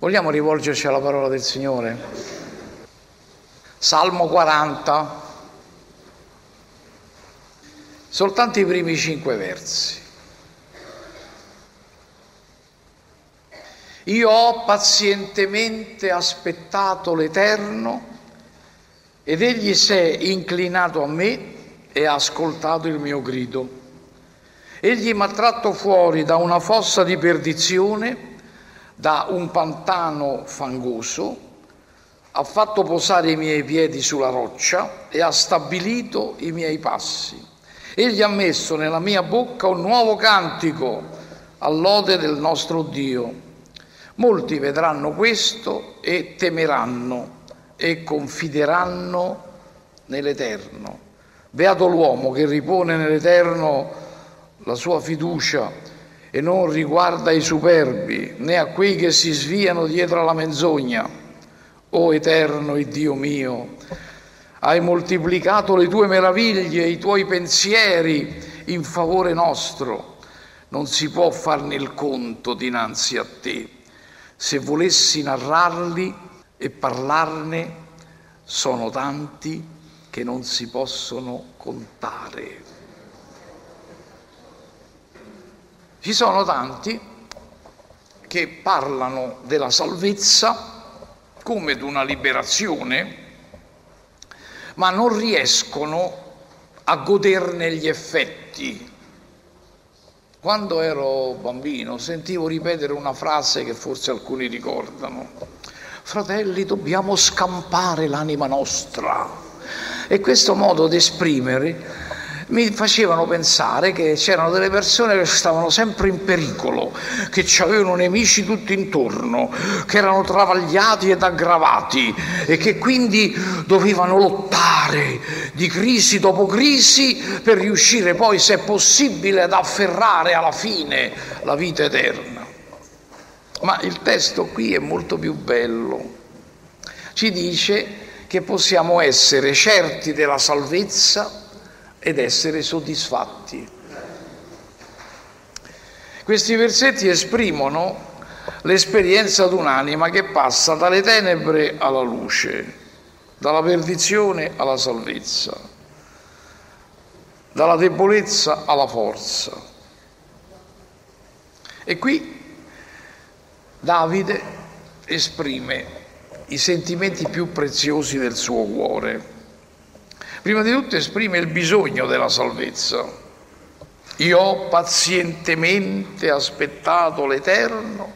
Vogliamo rivolgerci alla parola del Signore? Salmo 40, soltanto i primi cinque versi. Io ho pazientemente aspettato l'Eterno ed egli si è inclinato a me e ha ascoltato il mio grido. Egli mi ha tratto fuori da una fossa di perdizione, da un pantano fangoso, ha fatto posare i miei piedi sulla roccia e ha stabilito i miei passi. Egli ha messo nella mia bocca un nuovo cantico all'ode del nostro Dio. Molti vedranno questo e temeranno e confideranno nell'Eterno. Beato l'uomo che ripone nell'Eterno la sua fiducia e non riguarda i superbi né a quei che si sviano dietro alla menzogna. O Eterno e Dio mio, hai moltiplicato le tue meraviglie i tuoi pensieri in favore nostro. Non si può farne il conto dinanzi a te se volessi narrarli e parlarne, sono tanti che non si possono contare. Ci sono tanti che parlano della salvezza come di una liberazione, ma non riescono a goderne gli effetti quando ero bambino sentivo ripetere una frase che forse alcuni ricordano. Fratelli, dobbiamo scampare l'anima nostra. E questo modo di esprimere mi facevano pensare che c'erano delle persone che stavano sempre in pericolo, che avevano nemici tutti intorno, che erano travagliati ed aggravati e che quindi dovevano lottare di crisi dopo crisi per riuscire poi, se possibile, ad afferrare alla fine la vita eterna. Ma il testo qui è molto più bello. Ci dice che possiamo essere certi della salvezza ed essere soddisfatti. Questi versetti esprimono l'esperienza di un'anima che passa dalle tenebre alla luce, dalla perdizione alla salvezza, dalla debolezza alla forza. E qui Davide esprime i sentimenti più preziosi del suo cuore Prima di tutto esprime il bisogno della salvezza. Io ho pazientemente aspettato l'Eterno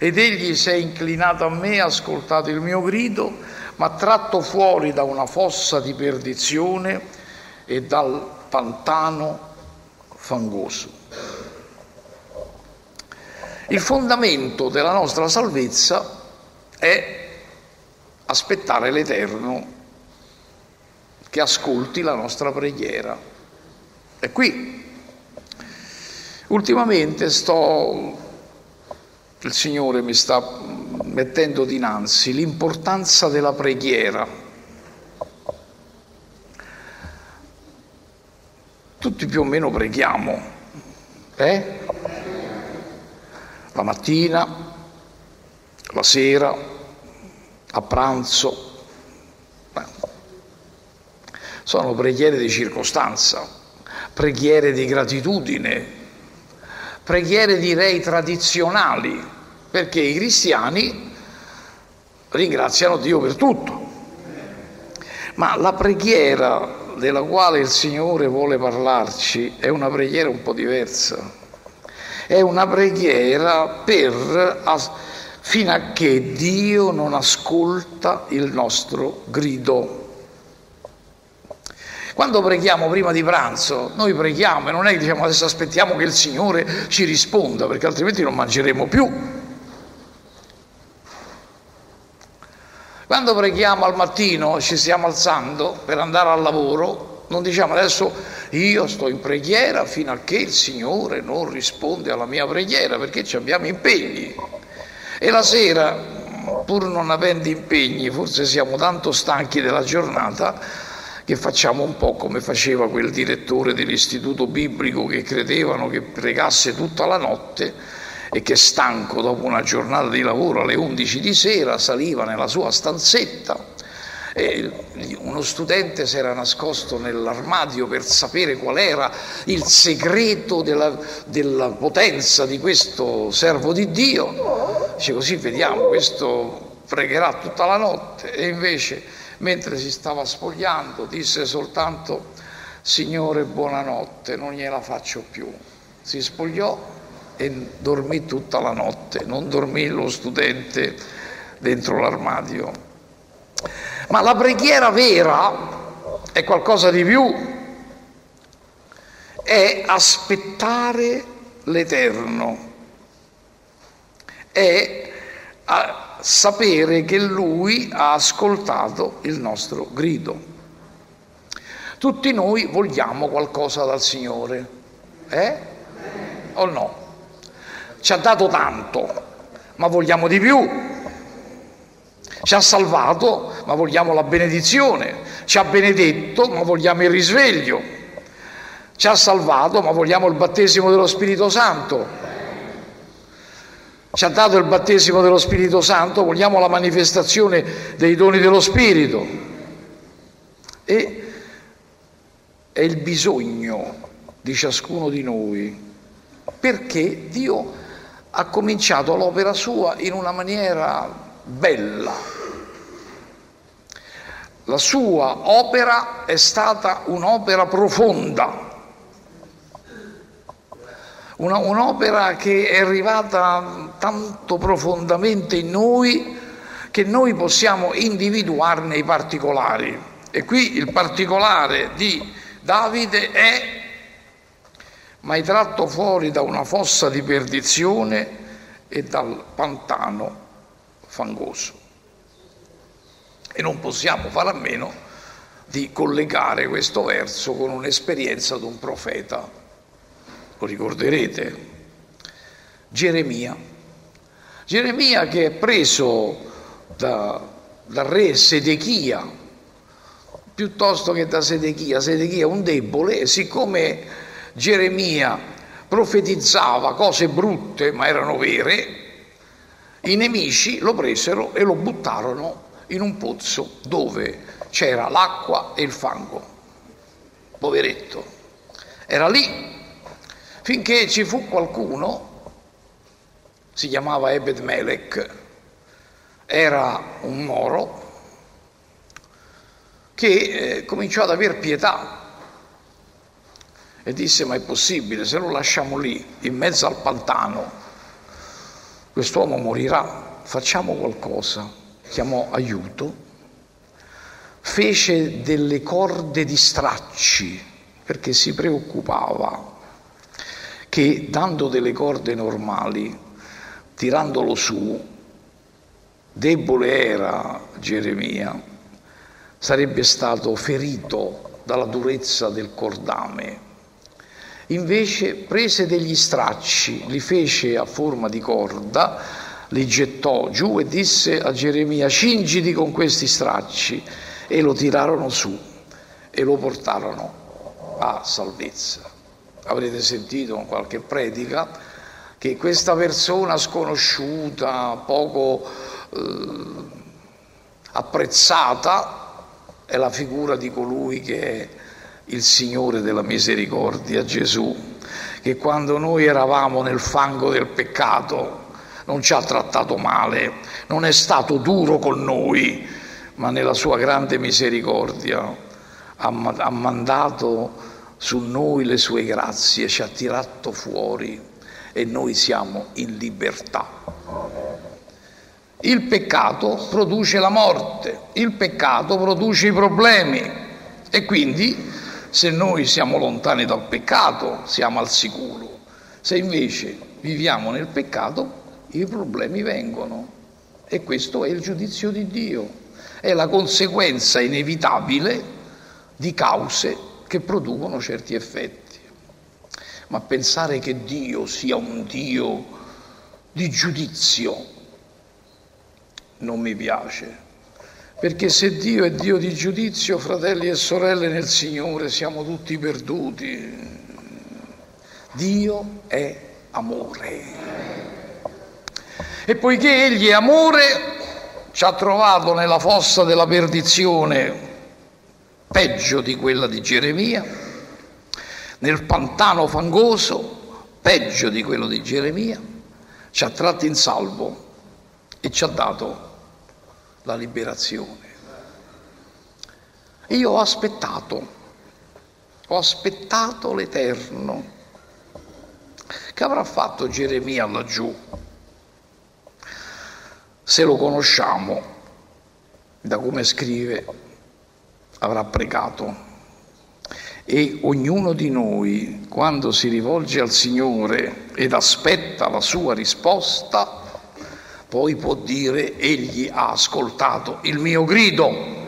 ed egli si è inclinato a me, ha ascoltato il mio grido, mi ha tratto fuori da una fossa di perdizione e dal pantano fangoso. Il fondamento della nostra salvezza è aspettare l'Eterno che ascolti la nostra preghiera. E qui, ultimamente sto, il Signore mi sta mettendo dinanzi l'importanza della preghiera. Tutti più o meno preghiamo, eh? La mattina, la sera, a pranzo, sono preghiere di circostanza, preghiere di gratitudine, preghiere direi tradizionali, perché i cristiani ringraziano Dio per tutto. Ma la preghiera della quale il Signore vuole parlarci è una preghiera un po' diversa. È una preghiera per, fino a che Dio non ascolta il nostro grido. Quando preghiamo prima di pranzo, noi preghiamo e non è che diciamo adesso aspettiamo che il Signore ci risponda, perché altrimenti non mangeremo più. Quando preghiamo al mattino, ci stiamo alzando per andare al lavoro, non diciamo adesso io sto in preghiera fino a che il Signore non risponde alla mia preghiera, perché ci abbiamo impegni. E la sera, pur non avendo impegni, forse siamo tanto stanchi della giornata, che facciamo un po' come faceva quel direttore dell'istituto biblico che credevano che pregasse tutta la notte e che stanco dopo una giornata di lavoro alle 11 di sera saliva nella sua stanzetta e uno studente si era nascosto nell'armadio per sapere qual era il segreto della, della potenza di questo servo di Dio. Dice così vediamo, questo pregherà tutta la notte e invece mentre si stava spogliando disse soltanto Signore buonanotte, non gliela faccio più. Si spogliò e dormì tutta la notte, non dormì lo studente dentro l'armadio. Ma la preghiera vera è qualcosa di più, è aspettare l'Eterno, è sapere che Lui ha ascoltato il nostro grido. Tutti noi vogliamo qualcosa dal Signore, eh? O no? Ci ha dato tanto, ma vogliamo di più. Ci ha salvato, ma vogliamo la benedizione. Ci ha benedetto, ma vogliamo il risveglio. Ci ha salvato, ma vogliamo il battesimo dello Spirito Santo. Ci ha dato il battesimo dello Spirito Santo, vogliamo la manifestazione dei doni dello Spirito. E è il bisogno di ciascuno di noi, perché Dio ha cominciato l'opera sua in una maniera bella. La sua opera è stata un'opera profonda, una, un'opera che è arrivata tanto profondamente in noi che noi possiamo individuarne i particolari. E qui il particolare di Davide è mai tratto fuori da una fossa di perdizione e dal pantano fangoso. E non possiamo fare a meno di collegare questo verso con un'esperienza di un profeta. Lo ricorderete? Geremia. Geremia che è preso da, dal re Sedechia, piuttosto che da Sedechia. Sedechia un debole, siccome Geremia profetizzava cose brutte ma erano vere, i nemici lo presero e lo buttarono in un pozzo dove c'era l'acqua e il fango. Poveretto. Era lì finché ci fu qualcuno, si chiamava Ebed Melech, era un moro, che eh, cominciò ad aver pietà e disse ma è possibile se lo lasciamo lì in mezzo al pantano quest'uomo morirà, facciamo qualcosa. Chiamò aiuto, fece delle corde di stracci perché si preoccupava che dando delle corde normali, tirandolo su, debole era Geremia, sarebbe stato ferito dalla durezza del cordame Invece prese degli stracci, li fece a forma di corda, li gettò giù e disse a Geremia cingiti con questi stracci e lo tirarono su e lo portarono a salvezza. Avrete sentito in qualche predica che questa persona sconosciuta, poco eh, apprezzata, è la figura di colui che è il Signore della misericordia, Gesù, che quando noi eravamo nel fango del peccato non ci ha trattato male, non è stato duro con noi, ma nella sua grande misericordia ha, mandato su noi le sue grazie, ci ha tirato fuori e noi siamo in libertà. Il peccato produce la morte, il peccato produce i problemi e quindi se noi siamo lontani dal peccato, siamo al sicuro. Se invece viviamo nel peccato, i problemi vengono. E questo è il giudizio di Dio. È la conseguenza inevitabile di cause che producono certi effetti. Ma pensare che Dio sia un Dio di giudizio non mi piace. Perché se Dio è Dio di giudizio, fratelli e sorelle nel Signore, siamo tutti perduti. Dio è amore. E poiché Egli è amore, ci ha trovato nella fossa della perdizione peggio di quella di Geremia, nel pantano fangoso peggio di quello di Geremia, ci ha tratti in salvo e ci ha dato la liberazione. Io ho aspettato, ho aspettato l'Eterno. Che avrà fatto Geremia laggiù? Se lo conosciamo, da come scrive, avrà pregato. E ognuno di noi, quando si rivolge al Signore ed aspetta la sua risposta, poi può dire, egli ha ascoltato il mio grido.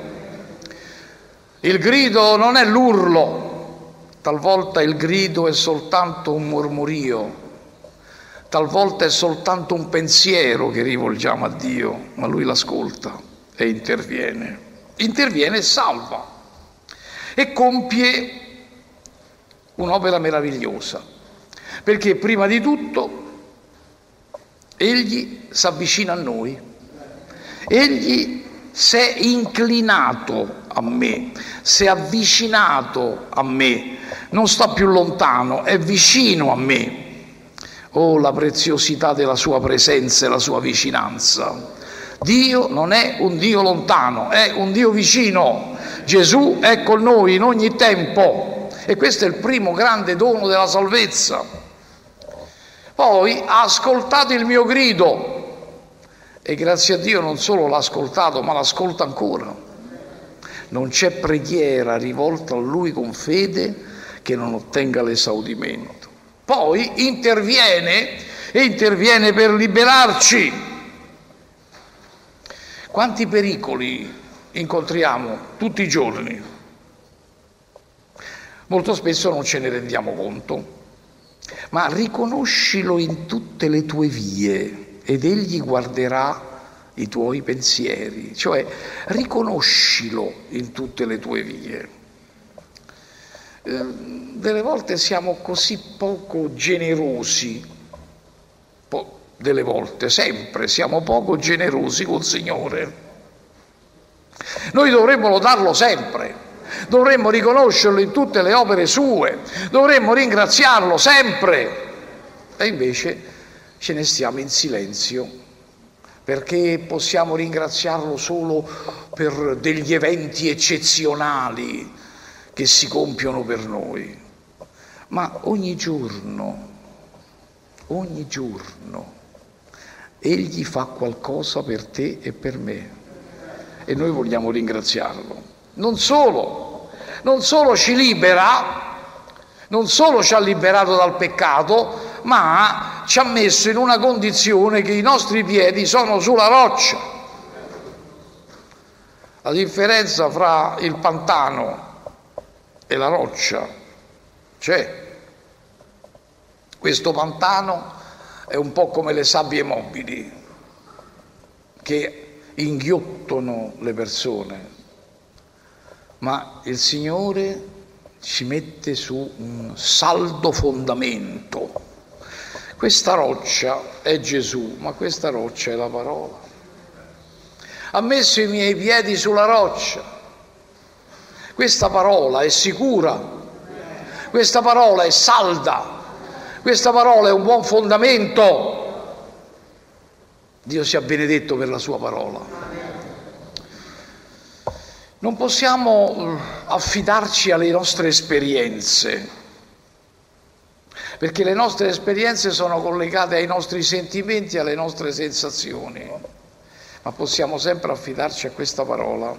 Il grido non è l'urlo, talvolta il grido è soltanto un mormorio, talvolta è soltanto un pensiero che rivolgiamo a Dio, ma Lui l'ascolta e interviene. Interviene e salva e compie un'opera meravigliosa, perché prima di tutto Egli si avvicina a noi, Egli si è inclinato a me, si è avvicinato a me, non sta più lontano, è vicino a me. Oh, la preziosità della sua presenza e la sua vicinanza. Dio non è un Dio lontano, è un Dio vicino. Gesù è con noi in ogni tempo e questo è il primo grande dono della salvezza. Poi ha ascoltato il mio grido e grazie a Dio non solo l'ha ascoltato, ma l'ascolta ancora. Non c'è preghiera rivolta a Lui con fede che non ottenga l'esaudimento. Poi interviene e interviene per liberarci. Quanti pericoli incontriamo tutti i giorni? Molto spesso non ce ne rendiamo conto, ma riconoscilo in tutte le tue vie ed egli guarderà i tuoi pensieri, cioè riconoscilo in tutte le tue vie. Eh, delle volte siamo così poco generosi, delle volte, sempre siamo poco generosi col Signore. Noi dovremmo lodarlo sempre, dovremmo riconoscerlo in tutte le opere sue, dovremmo ringraziarlo sempre. E invece ce ne stiamo in silenzio perché possiamo ringraziarlo solo per degli eventi eccezionali che si compiono per noi. Ma ogni giorno, ogni giorno, Egli fa qualcosa per te e per me e noi vogliamo ringraziarlo. Non solo, non solo ci libera, non solo ci ha liberato dal peccato, ma ci ha messo in una condizione che i nostri piedi sono sulla roccia. La differenza fra il pantano e la roccia c'è. Questo pantano è un po' come le sabbie mobili che inghiottono le persone, ma il Signore ci mette su un saldo fondamento questa roccia è Gesù, ma questa roccia è la parola. Ha messo i miei piedi sulla roccia. Questa parola è sicura, questa parola è salda, questa parola è un buon fondamento. Dio sia benedetto per la sua parola. Non possiamo eh, affidarci alle nostre esperienze perché le nostre esperienze sono collegate ai nostri sentimenti, alle nostre sensazioni, ma possiamo sempre affidarci a questa parola.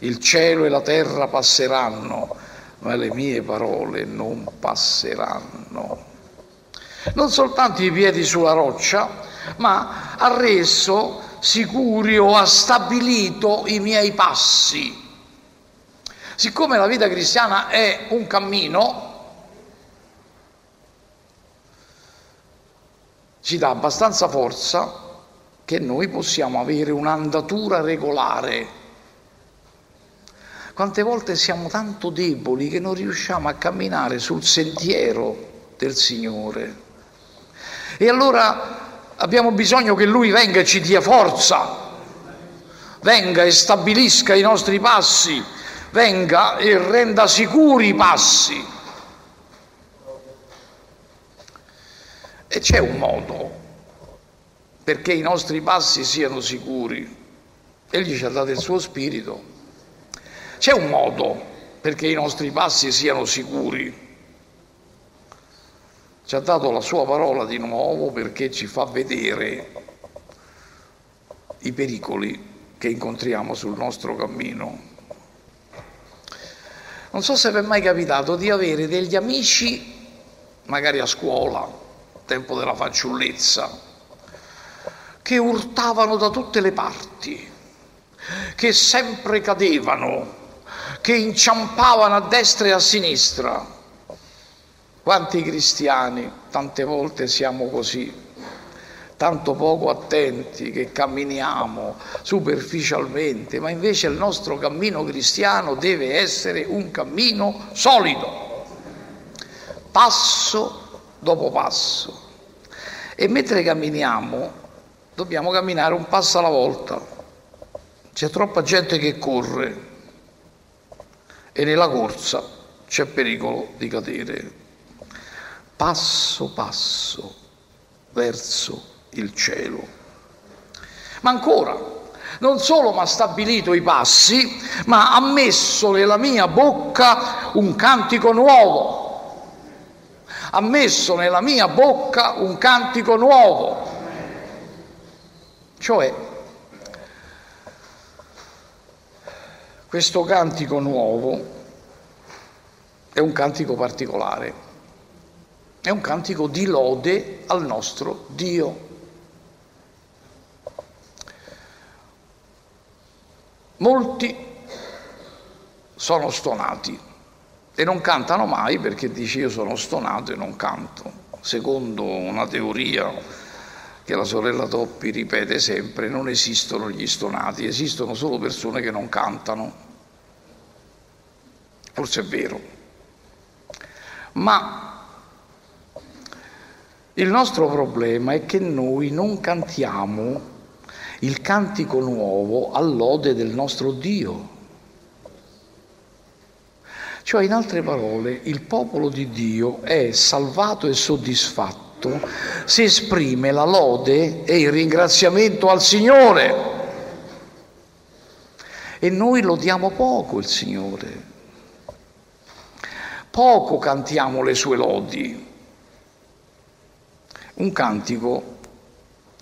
Il cielo e la terra passeranno, ma le mie parole non passeranno. Non soltanto i piedi sulla roccia, ma ha reso sicuri o ha stabilito i miei passi. Siccome la vita cristiana è un cammino, ci dà abbastanza forza che noi possiamo avere un'andatura regolare. Quante volte siamo tanto deboli che non riusciamo a camminare sul sentiero del Signore. E allora Abbiamo bisogno che Lui venga e ci dia forza, venga e stabilisca i nostri passi, venga e renda sicuri i passi. E c'è un modo perché i nostri passi siano sicuri. Egli ci ha dato il suo spirito. C'è un modo perché i nostri passi siano sicuri ci ha dato la sua parola di nuovo perché ci fa vedere i pericoli che incontriamo sul nostro cammino. Non so se vi è mai capitato di avere degli amici, magari a scuola, tempo della fanciullezza, che urtavano da tutte le parti, che sempre cadevano, che inciampavano a destra e a sinistra quanti cristiani tante volte siamo così, tanto poco attenti che camminiamo superficialmente, ma invece il nostro cammino cristiano deve essere un cammino solido, passo dopo passo. E mentre camminiamo dobbiamo camminare un passo alla volta. C'è troppa gente che corre e nella corsa c'è pericolo di cadere passo passo verso il cielo. Ma ancora, non solo mi ha stabilito i passi, ma ha messo nella mia bocca un cantico nuovo. Ha messo nella mia bocca un cantico nuovo. Cioè, questo cantico nuovo è un cantico particolare è un cantico di lode al nostro Dio. Molti sono stonati e non cantano mai perché dice io sono stonato e non canto, secondo una teoria che la sorella Toppi ripete sempre, non esistono gli stonati, esistono solo persone che non cantano. Forse è vero. Ma il nostro problema è che noi non cantiamo il cantico nuovo all'ode del nostro Dio. Cioè, in altre parole, il popolo di Dio è salvato e soddisfatto se esprime la lode e il ringraziamento al Signore. E noi lodiamo poco il Signore. Poco cantiamo le sue lodi. Un cantico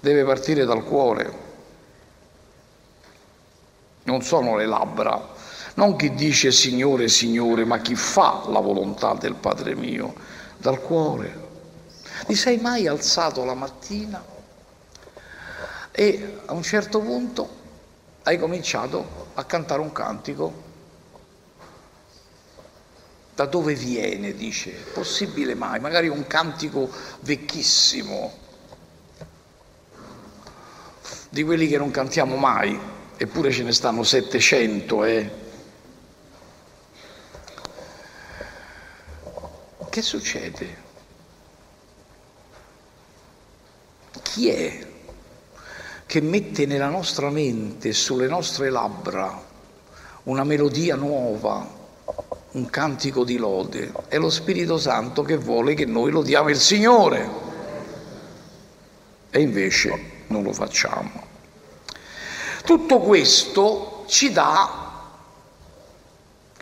deve partire dal cuore, non sono le labbra, non chi dice Signore, Signore, ma chi fa la volontà del Padre mio, dal cuore. Ti sei mai alzato la mattina e a un certo punto hai cominciato a cantare un cantico da dove viene, dice, possibile mai? Magari un cantico vecchissimo, di quelli che non cantiamo mai, eppure ce ne stanno 700. Eh. Che succede? Chi è che mette nella nostra mente, sulle nostre labbra, una melodia nuova, un cantico di lode, è lo Spirito Santo che vuole che noi lodiamo il Signore e invece non lo facciamo. Tutto questo ci dà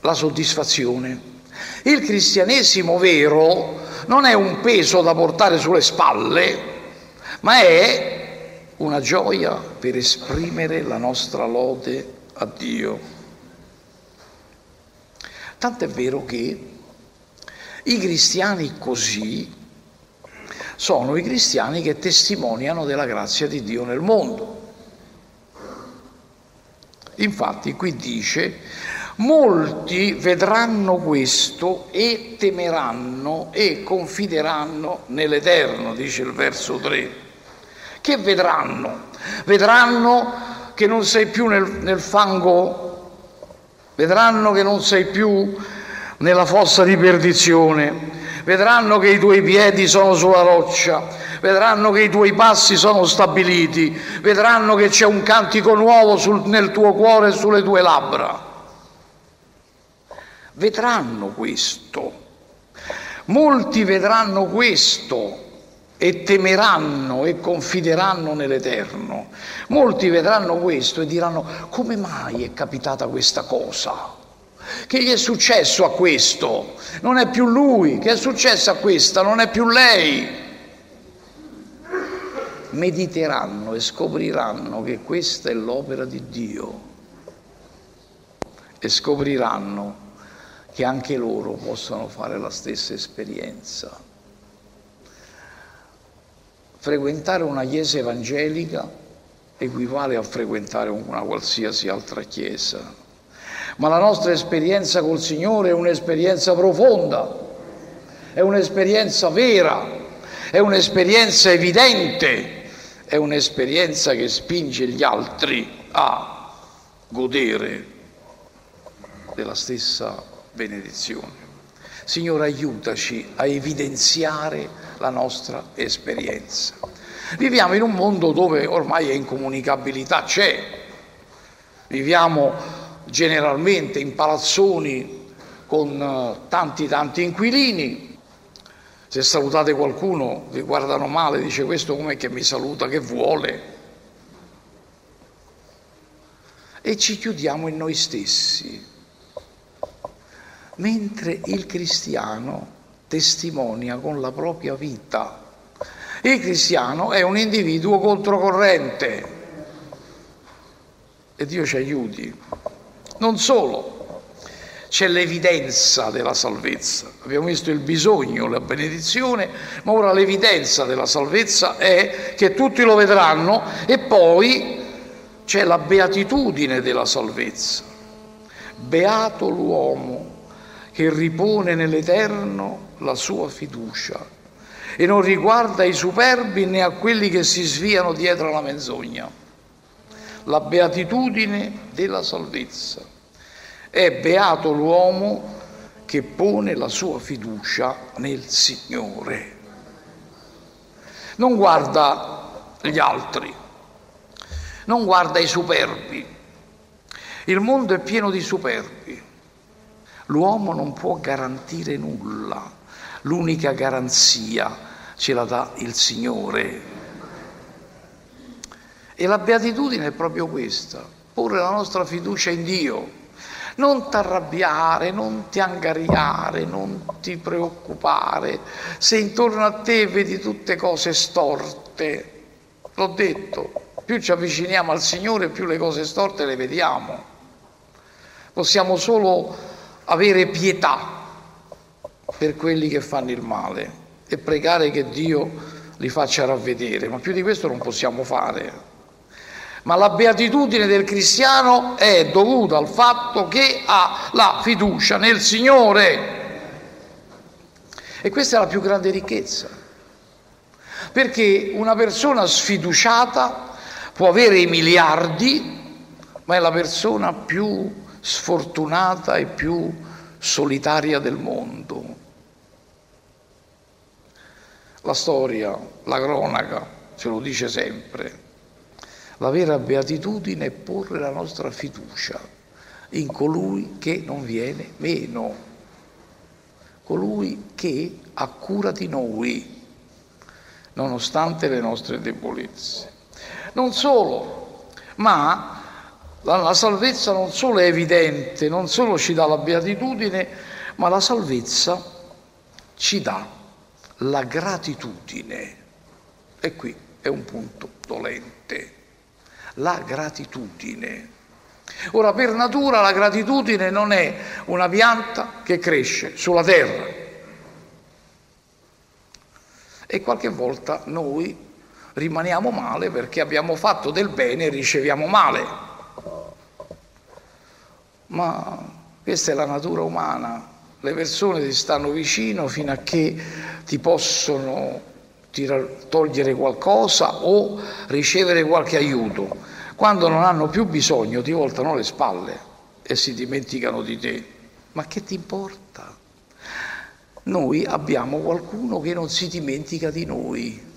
la soddisfazione. Il cristianesimo vero non è un peso da portare sulle spalle, ma è una gioia per esprimere la nostra lode a Dio. Tant'è vero che i cristiani così sono i cristiani che testimoniano della grazia di Dio nel mondo. Infatti qui dice, molti vedranno questo e temeranno e confideranno nell'Eterno, dice il verso 3. Che vedranno? Vedranno che non sei più nel, nel fango vedranno che non sei più nella fossa di perdizione, vedranno che i tuoi piedi sono sulla roccia, vedranno che i tuoi passi sono stabiliti, vedranno che c'è un cantico nuovo sul, nel tuo cuore e sulle tue labbra. Vedranno questo. Molti vedranno questo e temeranno e confideranno nell'Eterno. Molti vedranno questo e diranno come mai è capitata questa cosa? Che gli è successo a questo? Non è più lui, che è successo a questa? Non è più lei. Mediteranno e scopriranno che questa è l'opera di Dio e scopriranno che anche loro possono fare la stessa esperienza. Frequentare una chiesa evangelica equivale a frequentare una qualsiasi altra chiesa, ma la nostra esperienza col Signore è un'esperienza profonda, è un'esperienza vera, è un'esperienza evidente, è un'esperienza che spinge gli altri a godere della stessa benedizione. Signore, aiutaci a evidenziare la nostra esperienza. Viviamo in un mondo dove ormai incomunicabilità c'è. Viviamo generalmente in palazzoni con eh, tanti tanti inquilini. Se salutate qualcuno vi guardano male, dice questo com'è che mi saluta, che vuole. E ci chiudiamo in noi stessi mentre il cristiano testimonia con la propria vita. Il cristiano è un individuo controcorrente e Dio ci aiuti. Non solo, c'è l'evidenza della salvezza. Abbiamo visto il bisogno, la benedizione, ma ora l'evidenza della salvezza è che tutti lo vedranno e poi c'è la beatitudine della salvezza. Beato l'uomo che ripone nell'Eterno la sua fiducia e non riguarda i superbi né a quelli che si sviano dietro alla menzogna. La beatitudine della salvezza. È beato l'uomo che pone la sua fiducia nel Signore. Non guarda gli altri, non guarda i superbi. Il mondo è pieno di superbi L'uomo non può garantire nulla, l'unica garanzia ce la dà il Signore. E la beatitudine è proprio questa, porre la nostra fiducia in Dio. Non ti arrabbiare, non ti angariare, non ti preoccupare se intorno a te vedi tutte cose storte. L'ho detto, più ci avviciniamo al Signore, più le cose storte le vediamo. Possiamo solo avere pietà per quelli che fanno il male e pregare che Dio li faccia ravvedere, ma più di questo non possiamo fare. Ma la beatitudine del cristiano è dovuta al fatto che ha la fiducia nel Signore. E questa è la più grande ricchezza. Perché una persona sfiduciata può avere i miliardi, ma è la persona più sfortunata e più solitaria del mondo. La storia, la cronaca ce lo dice sempre. La vera beatitudine è porre la nostra fiducia in colui che non viene meno, colui che ha cura di noi, nonostante le nostre debolezze. Non solo, ma la, salvezza non solo è evidente, non solo ci dà la beatitudine, ma la salvezza ci dà la gratitudine. E qui è un punto dolente. La gratitudine. Ora, per natura la gratitudine non è una pianta che cresce sulla terra. E qualche volta noi rimaniamo male perché abbiamo fatto del bene e riceviamo male ma questa è la natura umana. Le persone ti stanno vicino fino a che ti possono togliere qualcosa o ricevere qualche aiuto. Quando non hanno più bisogno ti voltano le spalle e si dimenticano di te. Ma che ti importa? noi abbiamo qualcuno che non si dimentica di noi.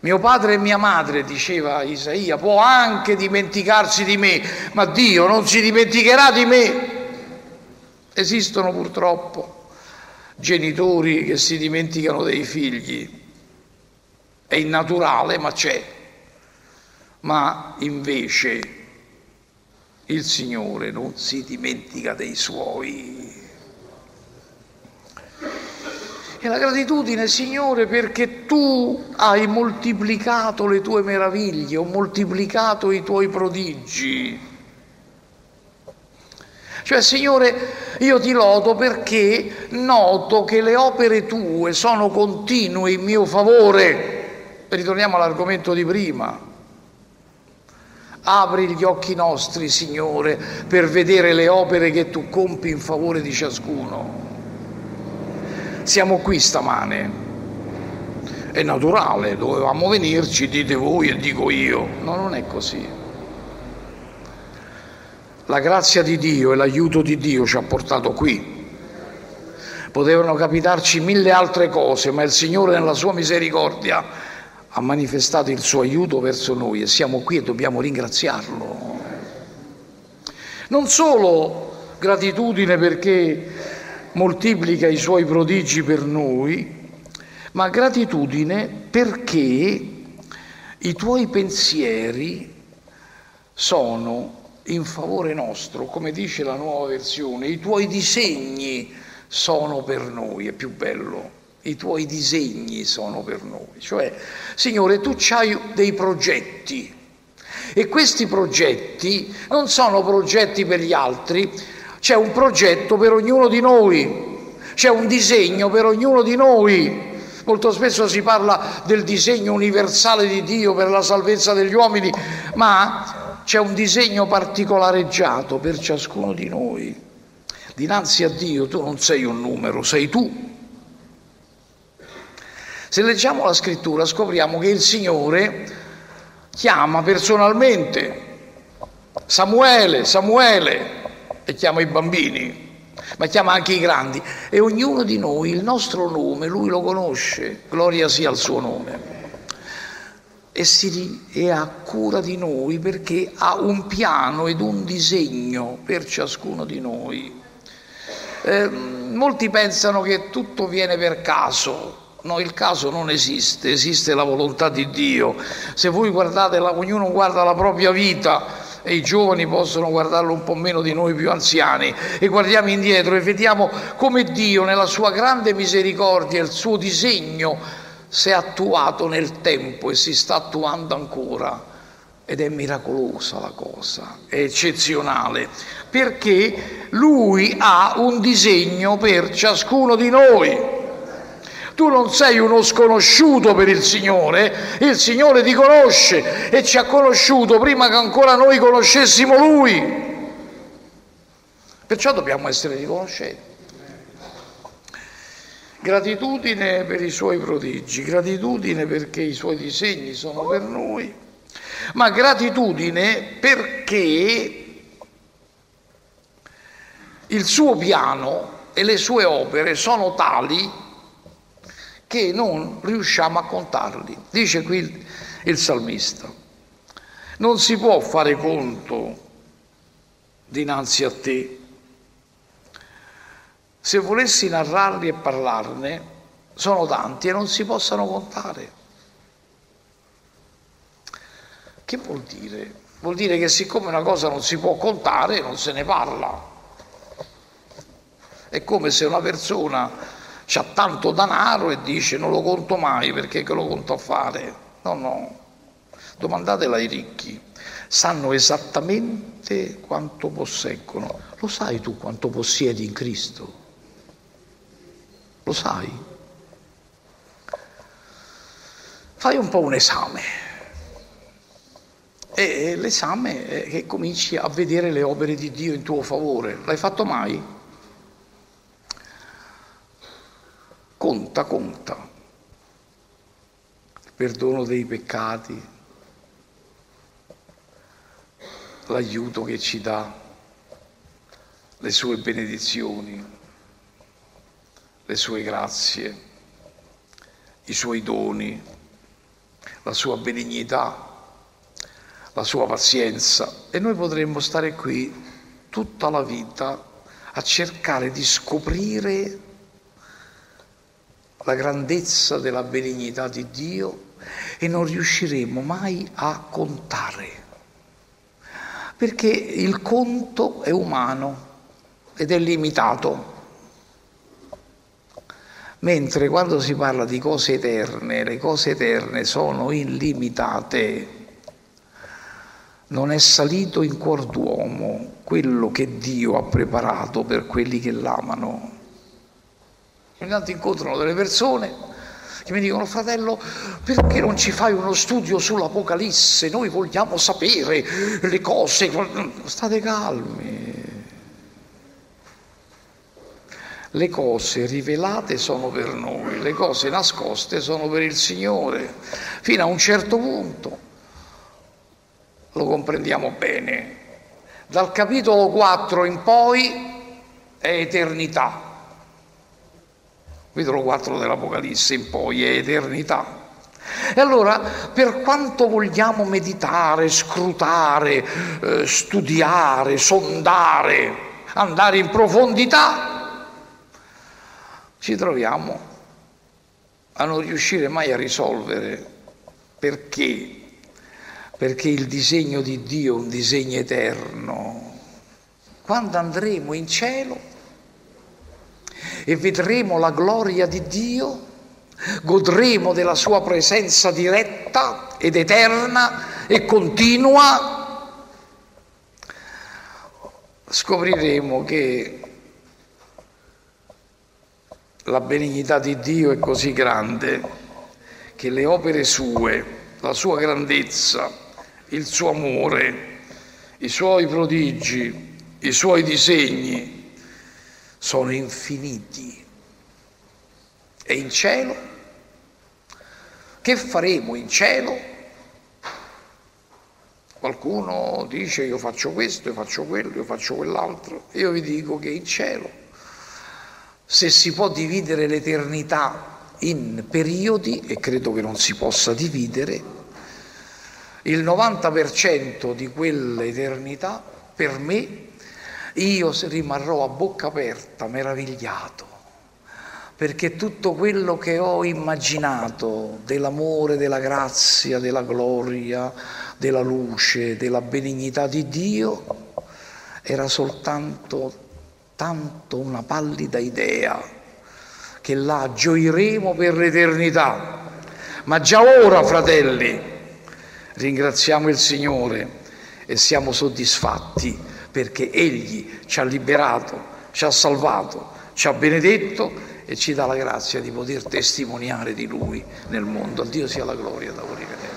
Mio padre e mia madre, diceva Isaia, può anche dimenticarsi di me, ma Dio non si dimenticherà di me. Esistono purtroppo genitori che si dimenticano dei figli. È innaturale, ma c'è. Ma invece il Signore non si dimentica dei suoi. E la gratitudine, Signore, perché tu hai moltiplicato le tue meraviglie, ho moltiplicato i tuoi prodigi. Cioè, Signore, io ti lodo perché noto che le opere tue sono continue in mio favore. Ritorniamo all'argomento di prima. Apri gli occhi nostri, Signore, per vedere le opere che tu compi in favore di ciascuno siamo qui stamane. È naturale, dovevamo venirci, dite voi e dico io. No, non è così. La grazia di Dio e l'aiuto di Dio ci ha portato qui. Potevano capitarci mille altre cose, ma il Signore nella sua misericordia ha manifestato il suo aiuto verso noi e siamo qui e dobbiamo ringraziarlo. Non solo gratitudine perché moltiplica i suoi prodigi per noi, ma gratitudine perché i tuoi pensieri sono in favore nostro, come dice la nuova versione, i tuoi disegni sono per noi, è più bello, i tuoi disegni sono per noi. Cioè, Signore, tu hai dei progetti e questi progetti non sono progetti per gli altri, c'è un progetto per ognuno di noi, c'è un disegno per ognuno di noi. Molto spesso si parla del disegno universale di Dio per la salvezza degli uomini, ma c'è un disegno particolareggiato per ciascuno di noi. Dinanzi a Dio tu non sei un numero, sei tu. Se leggiamo la scrittura scopriamo che il Signore chiama personalmente Samuele, Samuele, e chiama i bambini, ma chiama anche i grandi e ognuno di noi il nostro nome, lui lo conosce, gloria sia al suo nome. E, si, e ha cura di noi perché ha un piano ed un disegno per ciascuno di noi. Eh, molti pensano che tutto viene per caso, No, il caso non esiste, esiste la volontà di Dio. Se voi guardate, ognuno guarda la propria vita, e i giovani possono guardarlo un po' meno di noi più anziani e guardiamo indietro e vediamo come Dio nella sua grande misericordia, il suo disegno si è attuato nel tempo e si sta attuando ancora. Ed è miracolosa la cosa, è eccezionale, perché lui ha un disegno per ciascuno di noi. Tu non sei uno sconosciuto per il Signore, il Signore ti conosce e ci ha conosciuto prima che ancora noi conoscessimo Lui. Perciò dobbiamo essere riconoscenti. Gratitudine per i suoi prodigi, gratitudine perché i suoi disegni sono per noi, ma gratitudine perché il suo piano e le sue opere sono tali che non riusciamo a contarli. Dice qui il, salmista, non si può fare conto dinanzi a te. Se volessi narrarli e parlarne, sono tanti e non si possano contare. Che vuol dire? Vuol dire che siccome una cosa non si può contare, non se ne parla. È come se una persona ha tanto denaro e dice non lo conto mai perché che lo conto a fare. No, no, domandatela ai ricchi, sanno esattamente quanto posseggono. Lo sai tu quanto possiedi in Cristo? Lo sai? Fai un po' un esame. E l'esame è che cominci a vedere le opere di Dio in tuo favore. L'hai fatto mai? Conta, conta. Il perdono dei peccati, l'aiuto che ci dà, le sue benedizioni. le sue grazie, i suoi doni, la sua benignità, la sua pazienza e noi potremmo stare qui tutta la vita a cercare di scoprire la grandezza della benignità di Dio e non riusciremo mai a contare, perché il conto è umano ed è limitato. Mentre quando si parla di cose eterne, le cose eterne sono illimitate. Non è salito in cuor d'uomo quello che Dio ha preparato per quelli che l'amano. Ogni tanto incontrano delle persone che mi dicono fratello perché non ci fai uno studio sull'Apocalisse? Noi vogliamo sapere le cose. State calmi. Le cose rivelate sono per noi, le cose nascoste sono per il Signore. Fino a un certo punto lo comprendiamo bene. Dal capitolo 4 in poi è eternità. Capitolo 4 dell'Apocalisse in poi è eternità. E allora, per quanto vogliamo meditare, scrutare, eh, studiare, sondare, andare in profondità, ci troviamo a non riuscire mai a risolvere. Perché? Perché il disegno di Dio è un disegno eterno. Quando andremo in cielo e vedremo la gloria di Dio, godremo della sua presenza diretta ed eterna e continua, scopriremo che la benignità di Dio è così grande che le opere sue, la sua grandezza, il suo amore, i suoi prodigi, i suoi disegni sono infiniti. E in cielo? Che faremo in cielo? Qualcuno dice io faccio questo, io faccio quello, io faccio quell'altro. Io vi dico che in cielo se si può dividere l'eternità in periodi, e credo che non si possa dividere, il 90% di quell'eternità per me io rimarrò a bocca aperta, meravigliato, perché tutto quello che ho immaginato dell'amore, della grazia, della gloria, della luce, della benignità di Dio era soltanto tanto una pallida idea che là gioiremo per l'eternità. Ma già ora, fratelli, ringraziamo il Signore e siamo soddisfatti perché Egli ci ha liberato, ci ha salvato, ci ha benedetto e ci dà la grazia di poter testimoniare di Lui nel mondo. A Dio sia la gloria da ora